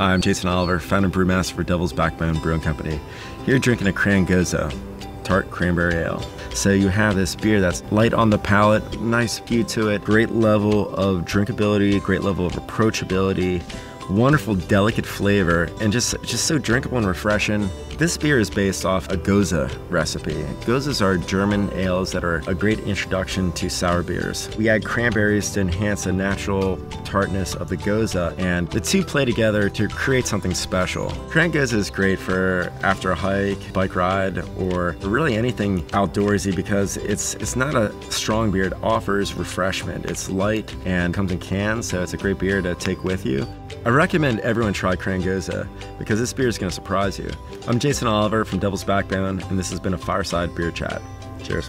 I'm Jason Oliver, founder brewmaster for Devil's Backbone Brewing Company. Here drinking a Cran Gose, tart cranberry ale. So you have this beer that's light on the palate, nice speed to it, great level of drinkability, great level of approachability, wonderful delicate flavor, and just just so drinkable and refreshing. This beer is based off a Gose recipe. Goses are German ales that are a great introduction to sour beers. We add cranberries to enhance the natural tartness of the Gose, and the two play together to create something special. Cran Gose is great for after a hike, bike ride, or really anything outdoorsy because it's it's not a strong beer. It offers refreshment. It's light and comes in cans, so it's a great beer to take with you. I recommend everyone try Cran because this beer is going to surprise you. I'm Jason Oliver from Devil's Backbone, and this has been a Fireside Beer Chat. Cheers.